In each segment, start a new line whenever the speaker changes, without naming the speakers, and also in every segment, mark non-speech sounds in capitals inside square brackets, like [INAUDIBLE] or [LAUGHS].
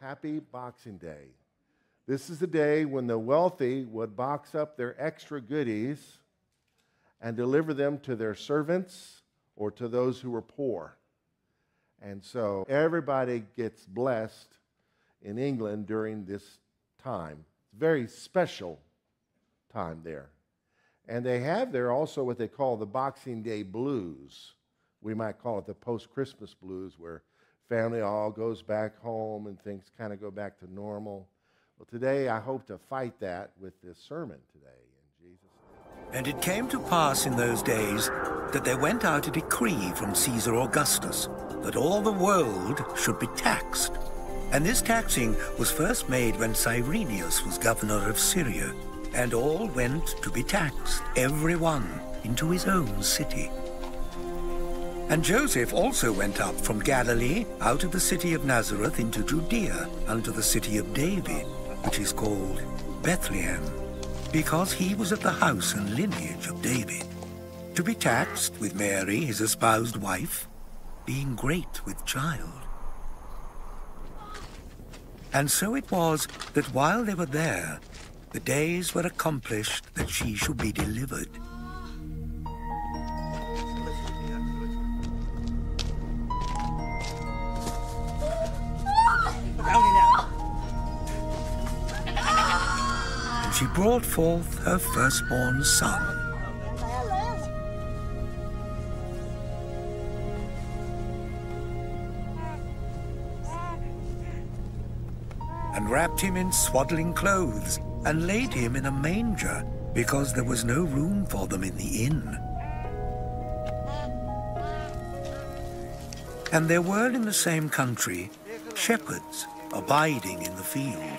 Happy Boxing Day. This is the day when the wealthy would box up their extra goodies and deliver them to their servants or to those who were poor. And so everybody gets blessed in England during this time. It's a very special time there. And they have there also what they call the Boxing Day blues. We might call it the post Christmas blues, where family all goes back home and things kind of go back to normal. Well, today I hope to fight that with this sermon today. In Jesus' name.
And it came to pass in those days that there went out a decree from Caesar Augustus that all the world should be taxed. And this taxing was first made when Cyrenius was governor of Syria, and all went to be taxed, every one into his own city. And Joseph also went up from Galilee out of the city of Nazareth into Judea unto the city of David, which is called Bethlehem, because he was of the house and lineage of David, to be taxed with Mary, his espoused wife, being great with child. And so it was that while they were there, the days were accomplished that she should be delivered. She brought forth her firstborn son. And wrapped him in swaddling clothes, and laid him in a manger, because there was no room for them in the inn. And there were in the same country shepherds abiding in the field,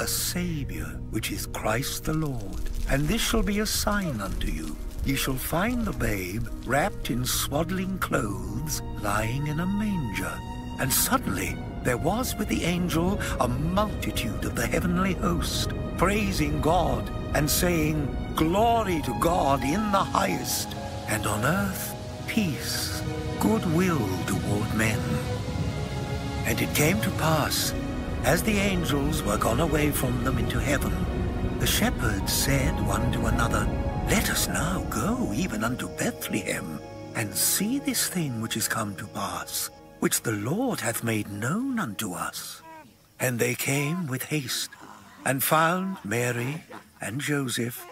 a Saviour, which is Christ the Lord. And this shall be a sign unto you. Ye shall find the babe wrapped in swaddling clothes, lying in a manger. And suddenly there was with the angel a multitude of the heavenly host, praising God and saying, Glory to God in the highest, and on earth peace, goodwill toward men. And it came to pass, as the angels were gone away from them into heaven, the shepherds said one to another, Let us now go even unto Bethlehem, and see this thing which is come to pass, which the Lord hath made known unto us. And they came with haste, and found Mary and Joseph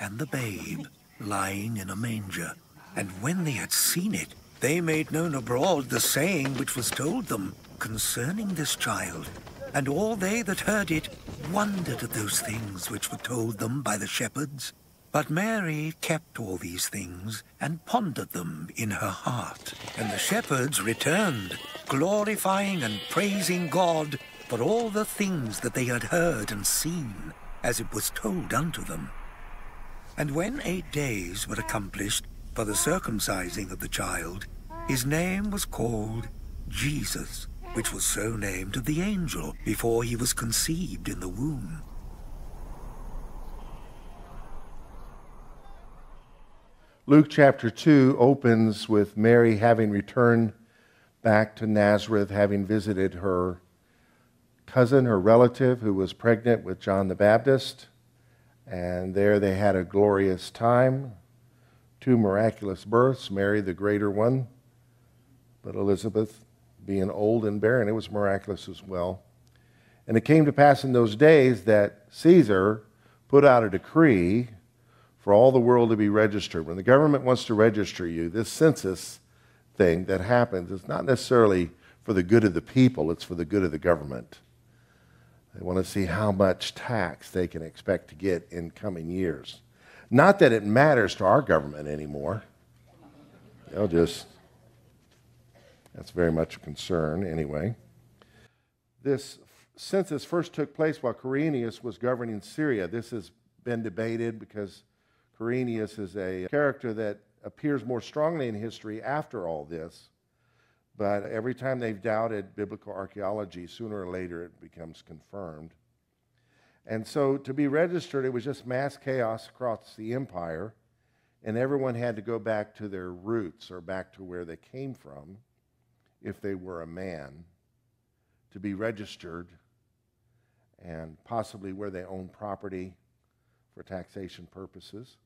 and the babe lying in a manger. And when they had seen it, they made known abroad the saying which was told them concerning this child. And all they that heard it wondered at those things which were told them by the shepherds. But Mary kept all these things and pondered them in her heart. And the shepherds returned, glorifying and praising God for all the things that they had heard and seen, as it was told unto them. And when eight days were accomplished for the circumcising of the child, his name was called Jesus, which was so named of the angel before he was conceived in the womb.
Luke chapter 2 opens with Mary having returned back to Nazareth, having visited her cousin, her relative, who was pregnant with John the Baptist. And there they had a glorious time. Two miraculous births, Mary the greater one, but Elizabeth being old and barren, it was miraculous as well. And it came to pass in those days that Caesar put out a decree for all the world to be registered. When the government wants to register you, this census thing that happens is not necessarily for the good of the people, it's for the good of the government. They want to see how much tax they can expect to get in coming years. Not that it matters to our government anymore. They'll just, that's very much a concern anyway. This census first took place while Quirinius was governing Syria, this has been debated because Quirinius is a character that appears more strongly in history after all this. But every time they've doubted biblical archaeology, sooner or later it becomes confirmed. And so to be registered, it was just mass chaos across the empire, and everyone had to go back to their roots or back to where they came from if they were a man to be registered and possibly where they own property for taxation purposes.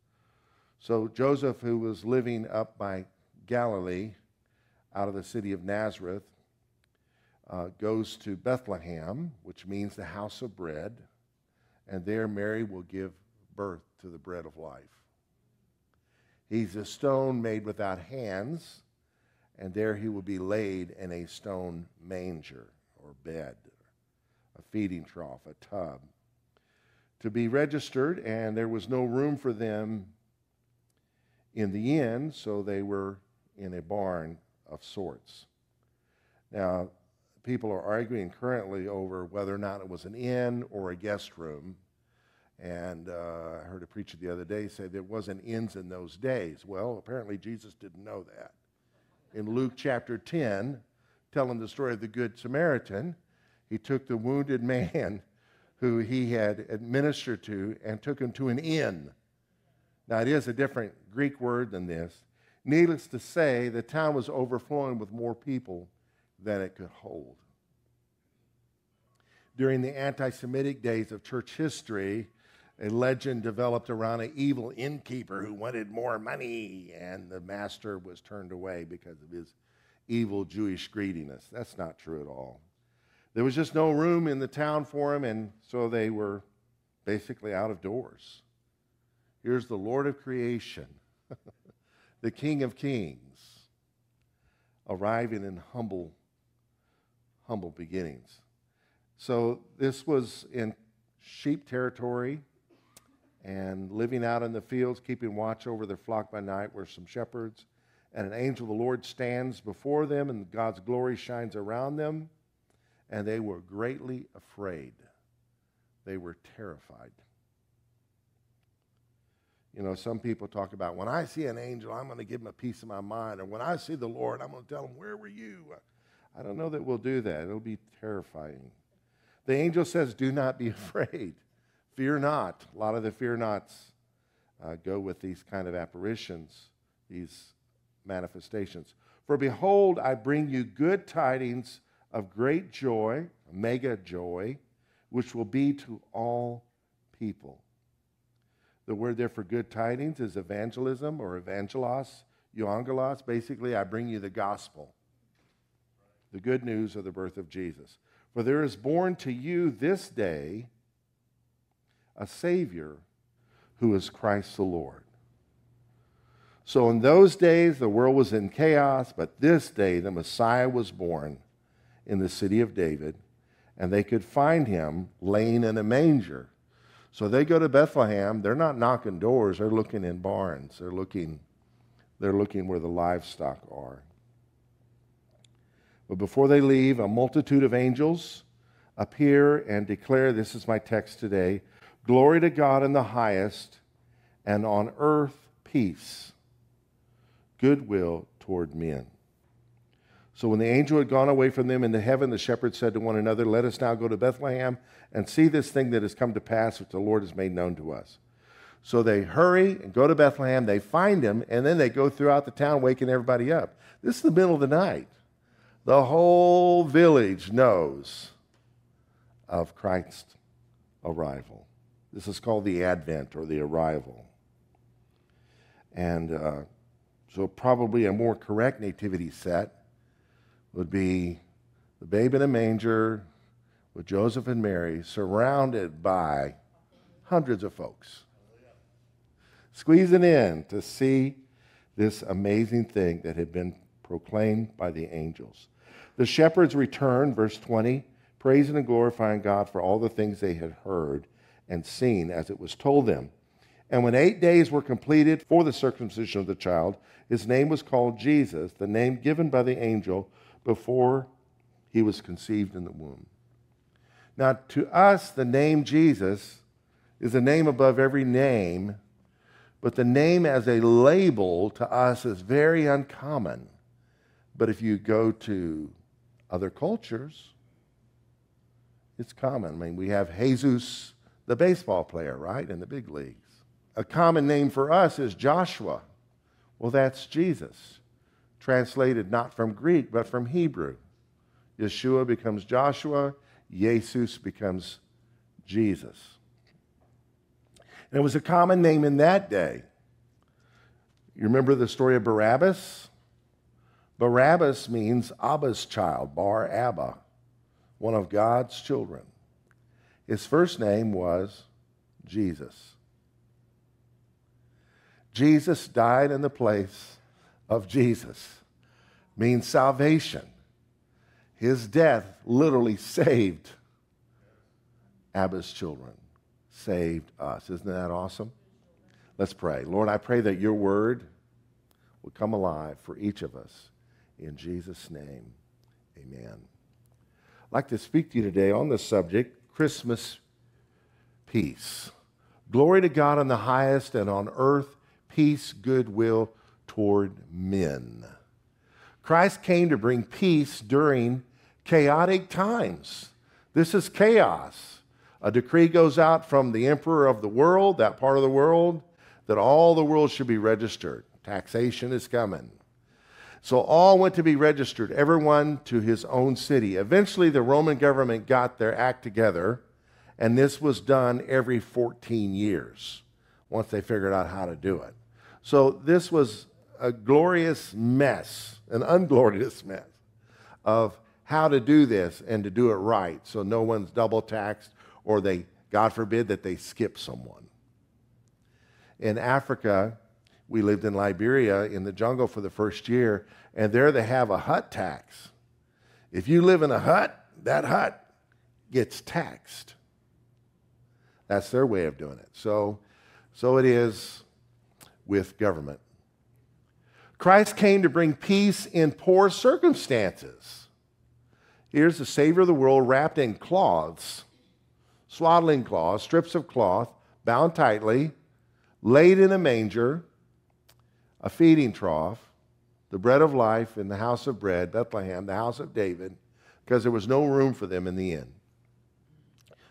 So Joseph, who was living up by Galilee, out of the city of Nazareth, uh, goes to Bethlehem, which means the house of bread, and there Mary will give birth to the bread of life. He's a stone made without hands, and there he will be laid in a stone manger or bed, a feeding trough, a tub. To be registered, and there was no room for them in the inn, so they were in a barn of sorts. Now, people are arguing currently over whether or not it was an inn or a guest room. And uh, I heard a preacher the other day say there wasn't inns in those days. Well, apparently Jesus didn't know that. In Luke chapter 10, telling the story of the Good Samaritan, he took the wounded [LAUGHS] man who he had administered to and took him to an inn. Now, it is a different Greek word than this. Needless to say, the town was overflowing with more people than it could hold. During the anti Semitic days of church history, a legend developed around an evil innkeeper who wanted more money, and the master was turned away because of his evil Jewish greediness. That's not true at all. There was just no room in the town for him, and so they were basically out of doors. Here's the Lord of creation, [LAUGHS] the King of kings, arriving in humble, humble beginnings. So this was in sheep territory and living out in the fields, keeping watch over their flock by night, were some shepherds. And an angel of the Lord stands before them, and God's glory shines around them. And they were greatly afraid. They were terrified. You know, some people talk about when I see an angel, I'm going to give him a piece of my mind. Or when I see the Lord, I'm going to tell him, Where were you? I don't know that we'll do that. It'll be terrifying. The angel says, Do not be [LAUGHS] afraid. Fear not. A lot of the fear nots uh, go with these kind of apparitions, these manifestations. For behold, I bring you good tidings of great joy, mega joy, which will be to all people. The word there for good tidings is evangelism or evangelos, euangelos. Basically, I bring you the gospel, the good news of the birth of Jesus. For there is born to you this day a Savior who is Christ the Lord. So in those days, the world was in chaos, but this day, the Messiah was born in the city of David, and they could find him laying in a manger. So they go to Bethlehem. They're not knocking doors, they're looking in barns. They're looking, they're looking where the livestock are. But before they leave, a multitude of angels appear and declare this is my text today Glory to God in the highest, and on earth peace, goodwill toward men. So when the angel had gone away from them into heaven, the shepherds said to one another, Let us now go to Bethlehem and see this thing that has come to pass, which the Lord has made known to us. So they hurry and go to Bethlehem. They find him, and then they go throughout the town, waking everybody up. This is the middle of the night. The whole village knows of Christ's arrival. This is called the Advent or the arrival. And uh, so, probably a more correct nativity set would be the babe in a manger with Joseph and Mary surrounded by hundreds of folks. Squeezing in to see this amazing thing that had been proclaimed by the angels. The shepherds returned, verse 20, praising and glorifying God for all the things they had heard and seen as it was told them. And when eight days were completed for the circumcision of the child, his name was called Jesus, the name given by the angel before he was conceived in the womb. Now, to us, the name Jesus is a name above every name, but the name as a label to us is very uncommon. But if you go to other cultures, it's common. I mean, we have Jesus, the baseball player, right, in the big leagues. A common name for us is Joshua. Well, that's Jesus, translated not from Greek, but from Hebrew. Yeshua becomes Joshua, Jesus becomes Jesus. And it was a common name in that day. You remember the story of Barabbas? Barabbas means Abba's child, Bar Abba, one of God's children. His first name was Jesus. Jesus died in the place of Jesus, means salvation. His death literally saved Abba's children, saved us. Isn't that awesome? Let's pray. Lord, I pray that your word will come alive for each of us. In Jesus' name, amen. I'd like to speak to you today on the subject Christmas peace. Glory to God in the highest, and on earth, peace, goodwill toward men. Christ came to bring peace during chaotic times. This is chaos. A decree goes out from the emperor of the world, that part of the world, that all the world should be registered. Taxation is coming. So all went to be registered, everyone to his own city. Eventually, the Roman government got their act together, and this was done every 14 years once they figured out how to do it. So this was a glorious mess, an unglorious mess of how to do this and to do it right so no one's double taxed or they, God forbid, that they skip someone. In Africa, we lived in Liberia in the jungle for the first year, and there they have a hut tax. If you live in a hut, that hut gets taxed. That's their way of doing it. So, so it is with government. Christ came to bring peace in poor circumstances. Here's the Savior of the world wrapped in cloths, swaddling cloths, strips of cloth, bound tightly, laid in a manger, a feeding trough, the bread of life in the house of bread, Bethlehem, the house of David, because there was no room for them in the inn.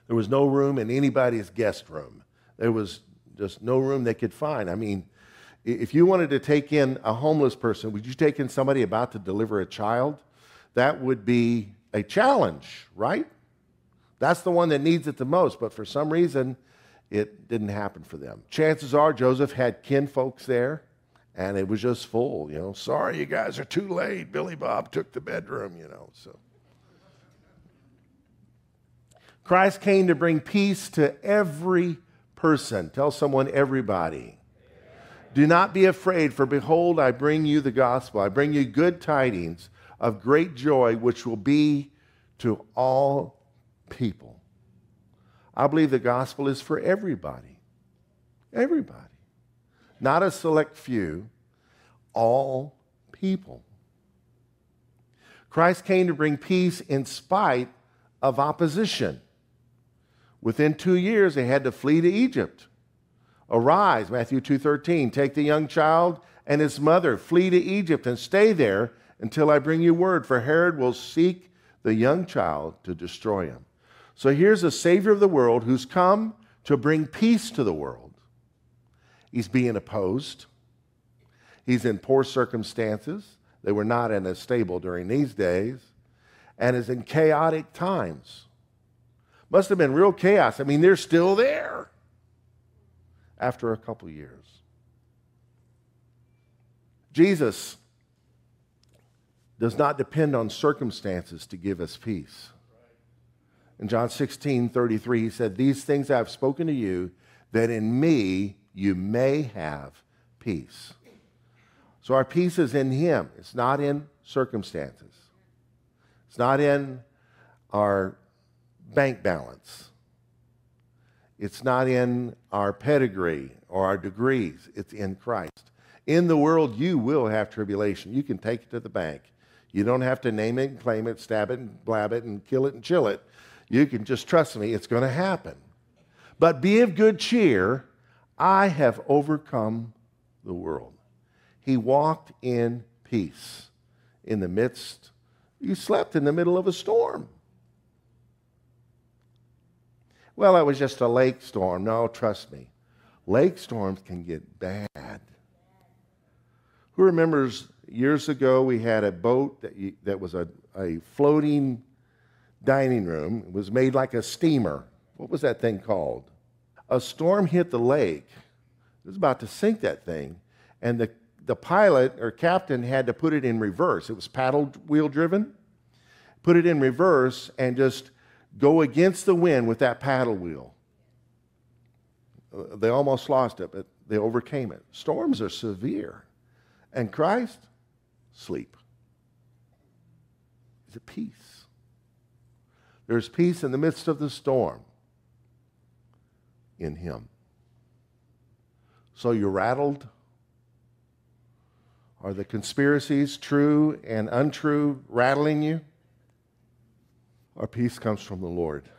There was no room in anybody's guest room. There was just no room they could find. I mean, if you wanted to take in a homeless person, would you take in somebody about to deliver a child? That would be a challenge, right? That's the one that needs it the most, but for some reason, it didn't happen for them. Chances are Joseph had kin folks there, and it was just full. You know, sorry, you guys are too late. Billy Bob took the bedroom, you know, so. Christ came to bring peace to every person. Tell someone, everybody. Do not be afraid, for behold, I bring you the gospel. I bring you good tidings of great joy, which will be to all people. I believe the gospel is for everybody. Everybody. Not a select few, all people. Christ came to bring peace in spite of opposition. Within two years, they had to flee to Egypt. Arise, Matthew 2:13, take the young child and his mother, flee to Egypt and stay there until I bring you word, for Herod will seek the young child to destroy him. So here's a savior of the world who's come to bring peace to the world. He's being opposed. He's in poor circumstances. They were not in a stable during these days, and is in chaotic times. Must have been real chaos. I mean, they're still there after a couple years. Jesus does not depend on circumstances to give us peace. In John 16, 33, he said, These things I have spoken to you, that in me you may have peace. So our peace is in him, it's not in circumstances, it's not in our bank balance. It's not in our pedigree or our degrees, it's in Christ. In the world, you will have tribulation. You can take it to the bank. You don't have to name it and claim it, stab it and blab it and kill it and chill it. You can just trust me, it's going to happen. But be of good cheer. I have overcome the world. He walked in peace in the midst. You slept in the middle of a storm. Well, it was just a lake storm. No, trust me. Lake storms can get bad. Who remembers years ago we had a boat that, you, that was a, a floating dining room? It was made like a steamer. What was that thing called? A storm hit the lake. It was about to sink that thing. And the, the pilot or captain had to put it in reverse. It was paddle wheel driven. Put it in reverse and just go against the wind with that paddle wheel. Uh, they almost lost it, but they overcame it. Storms are severe. And Christ, sleep. Is at peace. There's peace in the midst of the storm in Him. So you're rattled? Are the conspiracies true and untrue rattling you? Our peace comes from the Lord.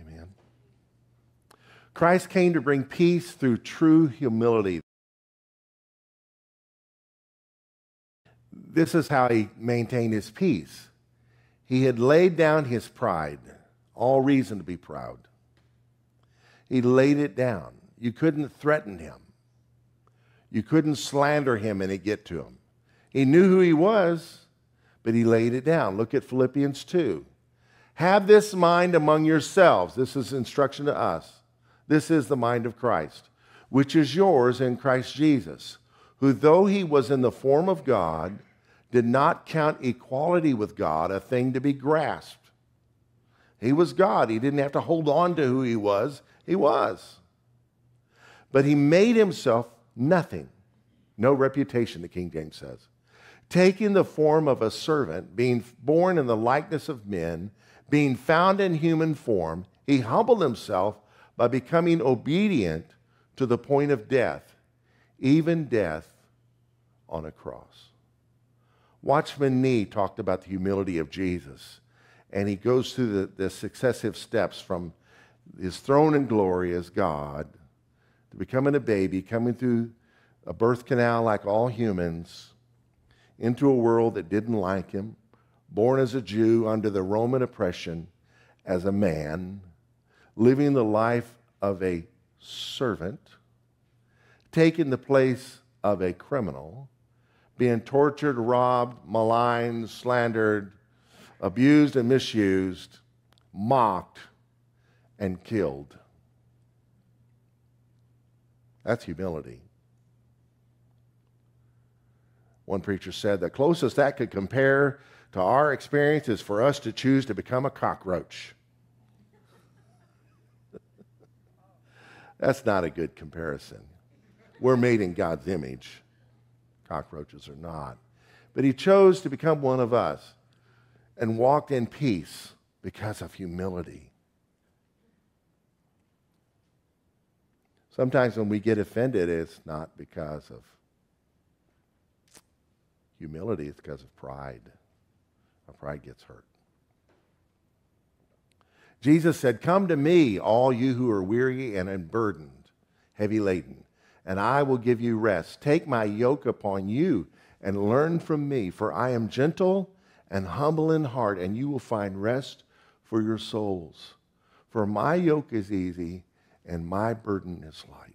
Amen. Christ came to bring peace through true humility. This is how he maintained his peace. He had laid down his pride, all reason to be proud. He laid it down. You couldn't threaten him. You couldn't slander him and it get to him. He knew who he was, but he laid it down. Look at Philippians 2. Have this mind among yourselves. This is instruction to us. This is the mind of Christ, which is yours in Christ Jesus, who, though he was in the form of God, did not count equality with God a thing to be grasped. He was God. He didn't have to hold on to who he was. He was. But he made himself nothing. No reputation, the King James says. Taking the form of a servant, being born in the likeness of men, being found in human form, he humbled himself by becoming obedient to the point of death, even death on a cross. Watchman Nee talked about the humility of Jesus, and he goes through the, the successive steps from his throne and glory as God to becoming a baby, coming through a birth canal like all humans, into a world that didn't like him, born as a Jew under the Roman oppression, as a man, living the life of a servant, taking the place of a criminal, being tortured, robbed, maligned, slandered, abused and misused, mocked, and killed. That's humility. One preacher said the closest that could compare to our experience is for us to choose to become a cockroach. That's not a good comparison. We're made in God's image. Cockroaches are not. But he chose to become one of us and walked in peace because of humility. Sometimes when we get offended, it's not because of humility, it's because of pride. Our pride gets hurt. Jesus said, Come to me, all you who are weary and burdened, heavy laden, and I will give you rest. Take my yoke upon you and learn from me, for I am gentle and humble in heart, and you will find rest for your souls. For my yoke is easy and my burden is light.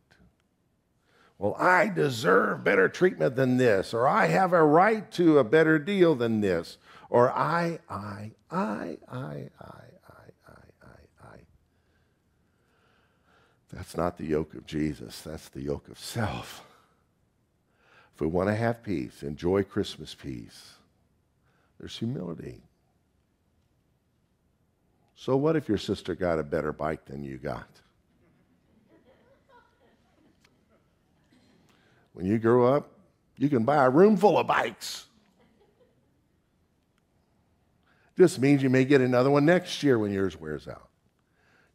Well, I deserve better treatment than this, or I have a right to a better deal than this, or I, I, I, I, I, I, I, I, I. That's not the yoke of Jesus. That's the yoke of self. If we want to have peace, enjoy Christmas peace, there's humility. So, what if your sister got a better bike than you got? When you grow up, you can buy a room full of bikes. Just means you may get another one next year when yours wears out.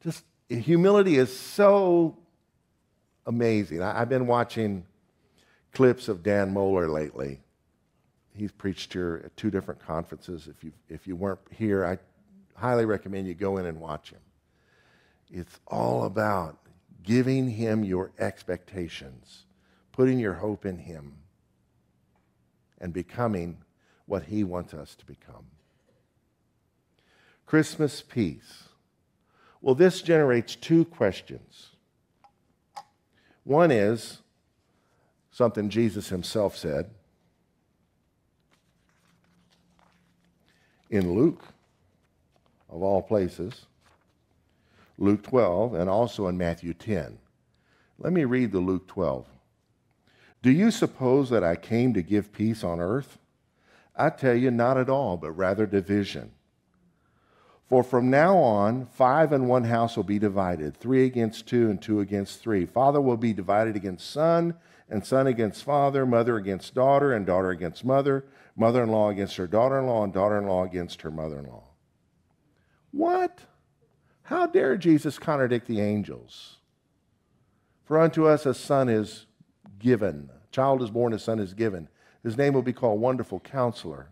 Just humility is so amazing. I, have been watching clips of Dan Mohler lately. He's preached here at two different conferences. If you, if you weren't here, I highly recommend you go in and watch him. It's all about giving him your expectations, putting your hope in him, and becoming what he wants us to become. Christmas peace. Well, this generates two questions. One is something Jesus himself said in Luke, of all places, Luke 12, and also in Matthew 10. Let me read the Luke 12. Do you suppose that I came to give peace on earth? I tell you, not at all, but rather division. For from now on, five in one house will be divided, three against two, and two against three. Father will be divided against son, and son against father, mother against daughter, and daughter against mother, mother in law against her daughter in law, and daughter in law against her mother in law. What? How dare Jesus contradict the angels? For unto us a son is given, a child is born, a son is given. His name will be called Wonderful Counselor,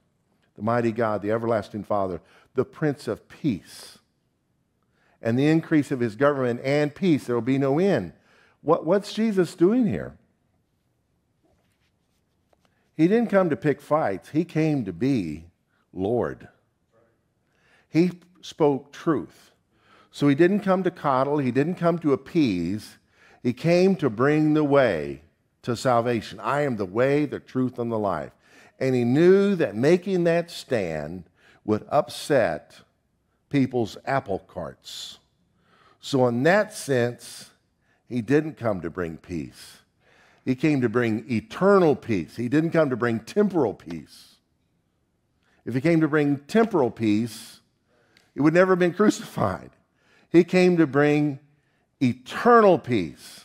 the Mighty God, the Everlasting Father the Prince of Peace. And the increase of his government and peace, there will be no end. What, what's Jesus doing here? He didn't come to pick fights, he came to be Lord. He spoke truth. So he didn't come to coddle, he didn't come to appease, he came to bring the way to salvation. I am the way, the truth, and the life. And he knew that making that stand would upset people's apple carts. So, in that sense, he didn't come to bring peace. He came to bring eternal peace. He didn't come to bring temporal peace. If he came to bring temporal peace, he would never have been crucified. He came to bring eternal peace.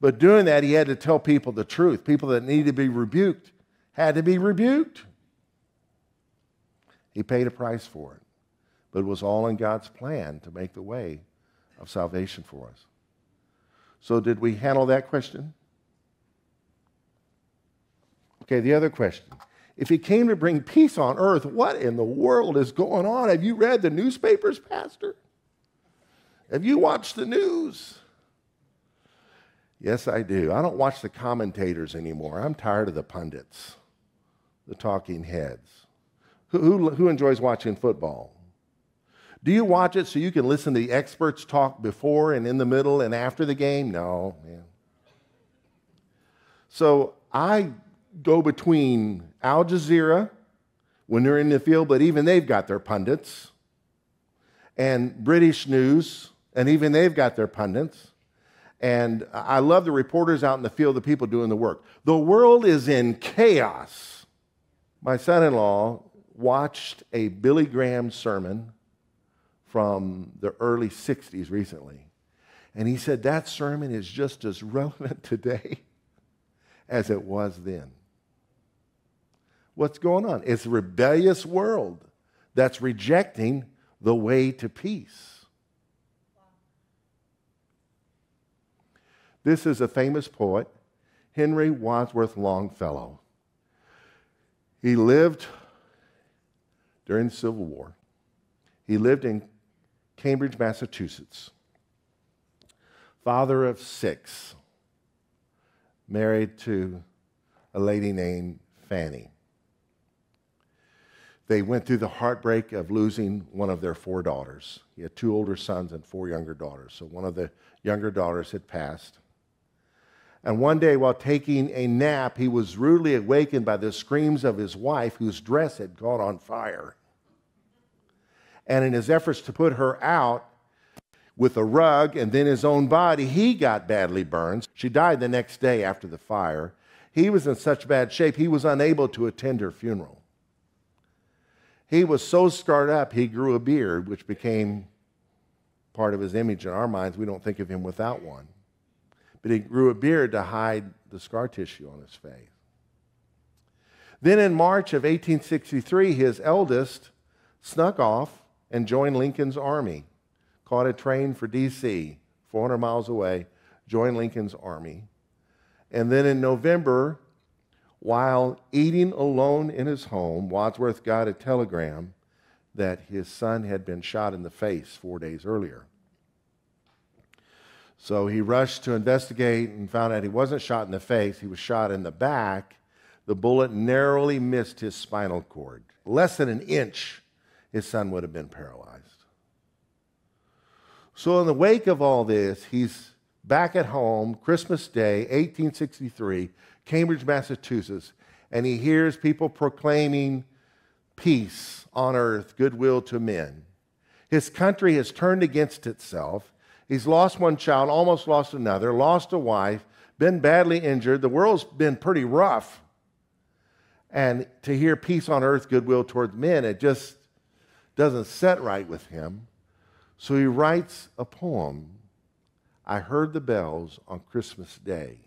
But doing that, he had to tell people the truth. People that needed to be rebuked had to be rebuked. He paid a price for it. But it was all in God's plan to make the way of salvation for us. So, did we handle that question? Okay, the other question. If he came to bring peace on earth, what in the world is going on? Have you read the newspapers, Pastor? Have you watched the news? Yes, I do. I don't watch the commentators anymore. I'm tired of the pundits, the talking heads. Who, who, who enjoys watching football? Do you watch it so you can listen to the experts talk before and in the middle and after the game? No, man. So I go between Al Jazeera when they're in the field, but even they've got their pundits, and British news, and even they've got their pundits. And I love the reporters out in the field, the people doing the work. The world is in chaos. My son in law watched a Billy Graham sermon from the early 60s recently. And he said that sermon is just as relevant [LAUGHS] today as it was then. What's going on? It's a rebellious world that's rejecting the way to peace. This is a famous poet, Henry Wadsworth Longfellow. He lived during the Civil War. He lived in Cambridge, Massachusetts. Father of six, married to a lady named Fanny. They went through the heartbreak of losing one of their four daughters. He had two older sons and four younger daughters. So one of the younger daughters had passed. And one day, while taking a nap, he was rudely awakened by the screams of his wife, whose dress had caught on fire. And in his efforts to put her out with a rug and then his own body, he got badly burned. She died the next day after the fire. He was in such bad shape, he was unable to attend her funeral. He was so scarred up, he grew a beard, which became part of his image in our minds. We don't think of him without one. He grew a beard to hide the scar tissue on his face. Then in March of 1863, his eldest snuck off and joined Lincoln's army. Caught a train for D.C., 400 miles away, joined Lincoln's army. And then in November, while eating alone in his home, Wadsworth got a telegram that his son had been shot in the face four days earlier. So he rushed to investigate and found out he wasn't shot in the face, he was shot in the back. The bullet narrowly missed his spinal cord. Less than an inch, his son would have been paralyzed. So, in the wake of all this, he's back at home, Christmas Day, 1863, Cambridge, Massachusetts, and he hears people proclaiming peace on earth, goodwill to men. His country has turned against itself. He's lost one child, almost lost another, lost a wife, been badly injured. The world's been pretty rough. And to hear peace on earth, goodwill towards men, it just doesn't set right with him. So he writes a poem, I Heard the Bells on Christmas Day.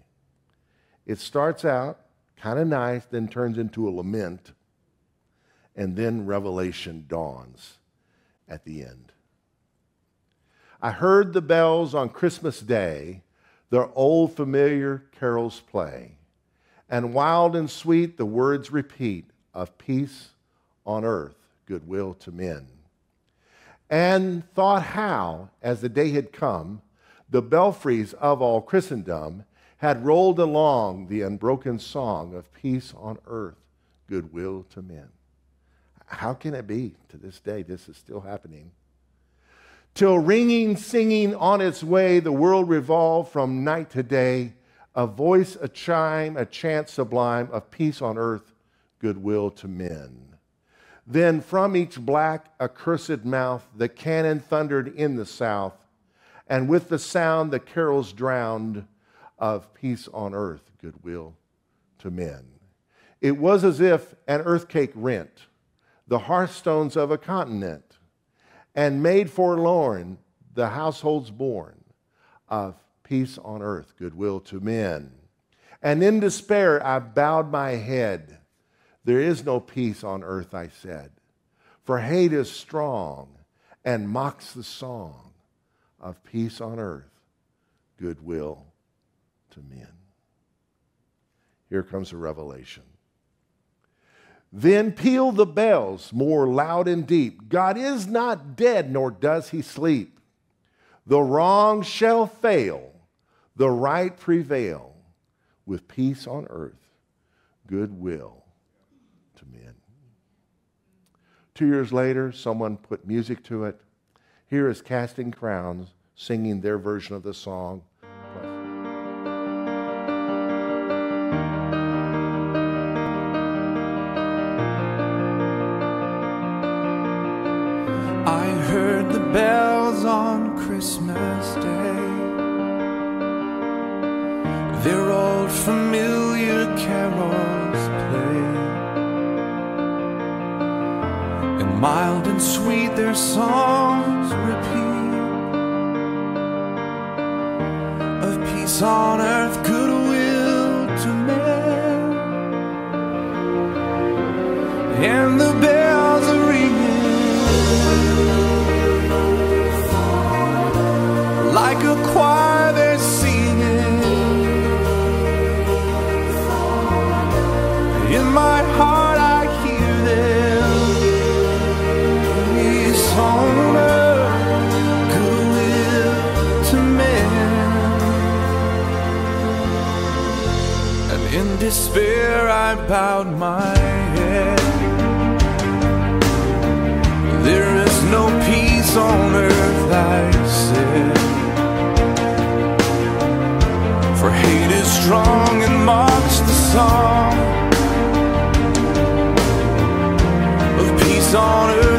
It starts out kind of nice, then turns into a lament, and then revelation dawns at the end. I heard the bells on Christmas Day, their old familiar carols play, and wild and sweet the words repeat of peace on earth, goodwill to men. And thought how, as the day had come, the belfries of all Christendom had rolled along the unbroken song of peace on earth, goodwill to men. How can it be to this day this is still happening? Till ringing, singing on its way, the world revolved from night to day, a voice, a chime, a chant sublime of peace on earth, goodwill to men. Then from each black, accursed mouth, the cannon thundered in the south, and with the sound the carols drowned of peace on earth, goodwill to men. It was as if an earthquake rent the hearthstones of a continent and made forlorn the households born of peace on earth, goodwill to men. And in despair I bowed my head. There is no peace on earth, I said, for hate is strong and mocks the song of peace on earth, goodwill to men. Here comes a revelation. Then peal the bells more loud and deep. God is not dead, nor does he sleep. The wrong shall fail, the right prevail, with peace on earth, goodwill to men. Two years later, someone put music to it. Here is Casting Crowns singing their version of the song.
Familiar carols play. And mild and sweet their songs repeat. Of peace on earth, goodwill to men. And the bells are ringing. like a choir despair I bowed my head. There is no peace on earth I said. For hate is strong and mocks the song. Of peace on earth,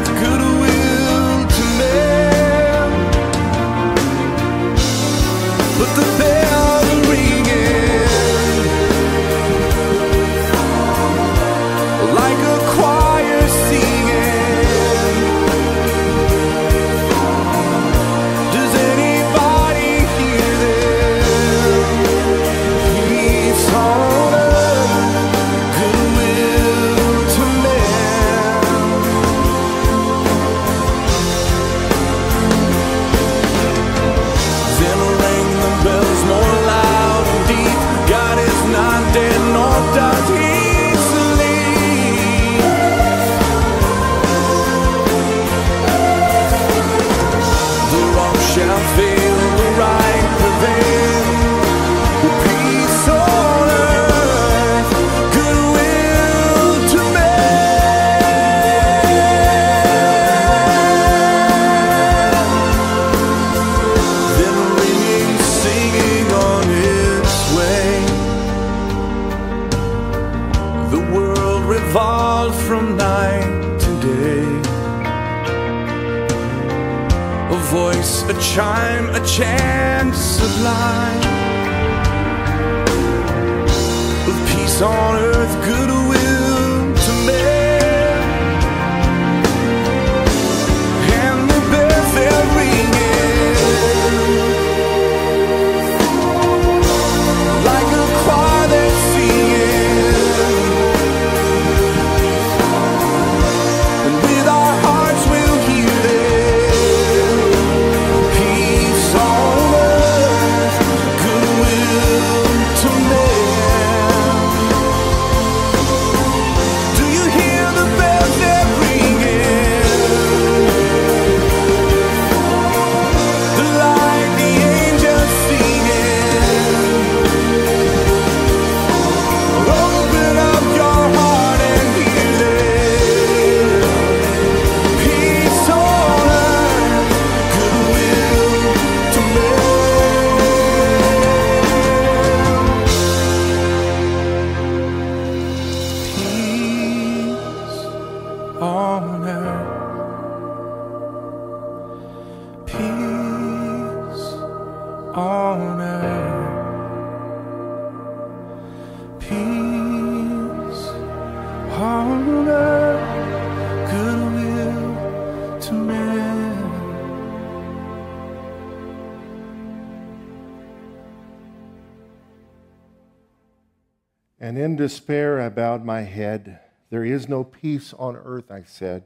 despair I bowed my head. There is no peace on earth, I said.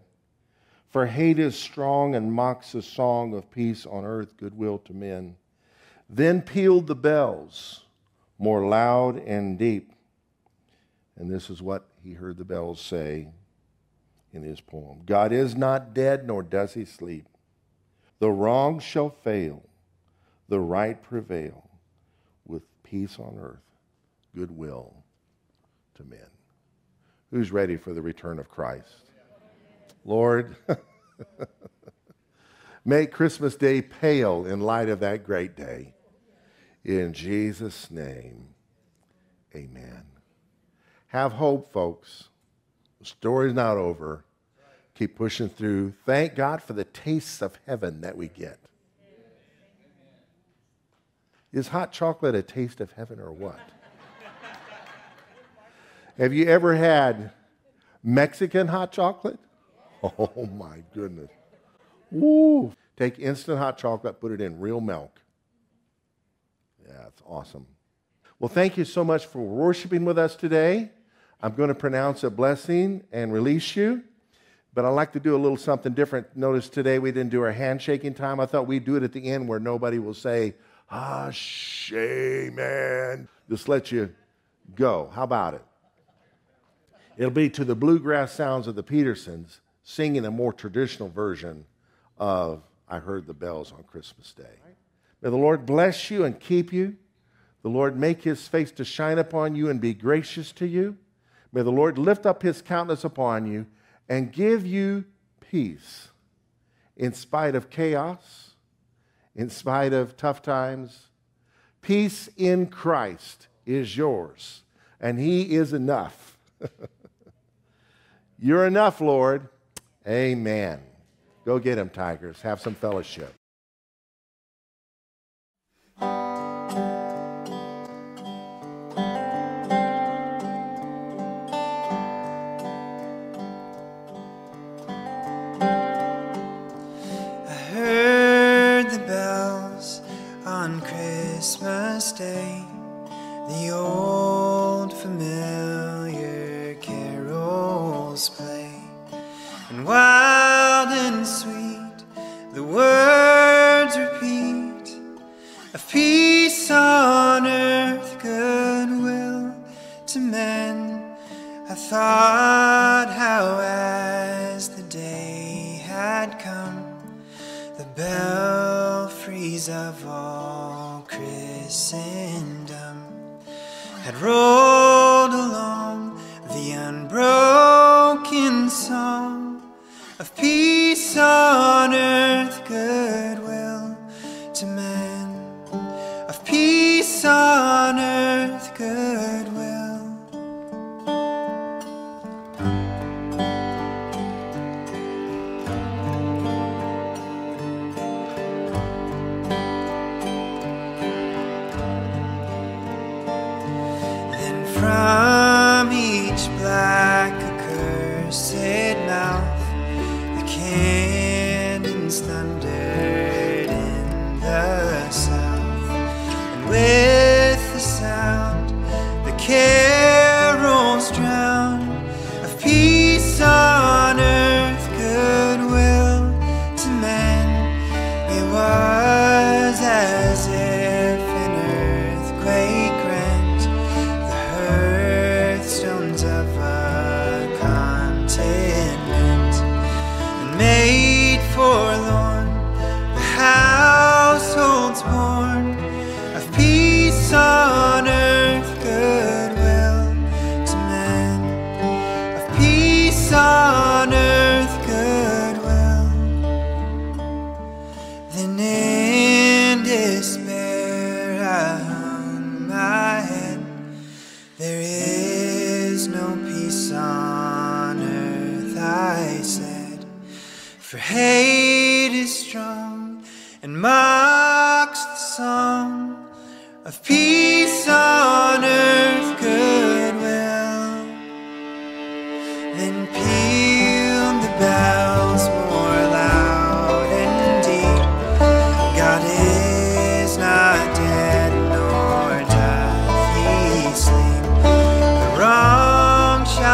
For hate is strong and mocks the song of peace on earth, goodwill to men. Then pealed the bells, more loud and deep. And this is what he heard the bells say in his poem God is not dead, nor does he sleep. The wrong shall fail, the right prevail, with peace on earth, goodwill to men. Who's ready for the return of Christ? Lord, [LAUGHS] make Christmas Day pale in light of that great day. In Jesus' name, amen. Have hope, folks. The story's not over. Keep pushing through. Thank God for the tastes of heaven that we get. Is hot chocolate a taste of heaven or what? Have you ever had Mexican hot chocolate? Oh my goodness. Woo. Take instant hot chocolate, put it in real milk. Yeah, it's awesome. Well, thank you so much for worshiping with us today. I'm going to pronounce a blessing and release you, but I'd like to do a little something different. Notice today we didn't do our handshaking time. I thought we'd do it at the end where nobody will say, ah, shame, man. Just let you go. How about it? It'll be to the bluegrass sounds of the Petersons singing a more traditional version of I Heard the Bells on Christmas Day. May the Lord bless you and keep you. The Lord make his face to shine upon you and be gracious to you. May the Lord lift up his countenance upon you and give you peace in spite of chaos, in spite of tough times. Peace in Christ is yours, and he is enough. [LAUGHS] You're enough, Lord. Amen. Go get him, Tigers. Have some fellowship.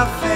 my face.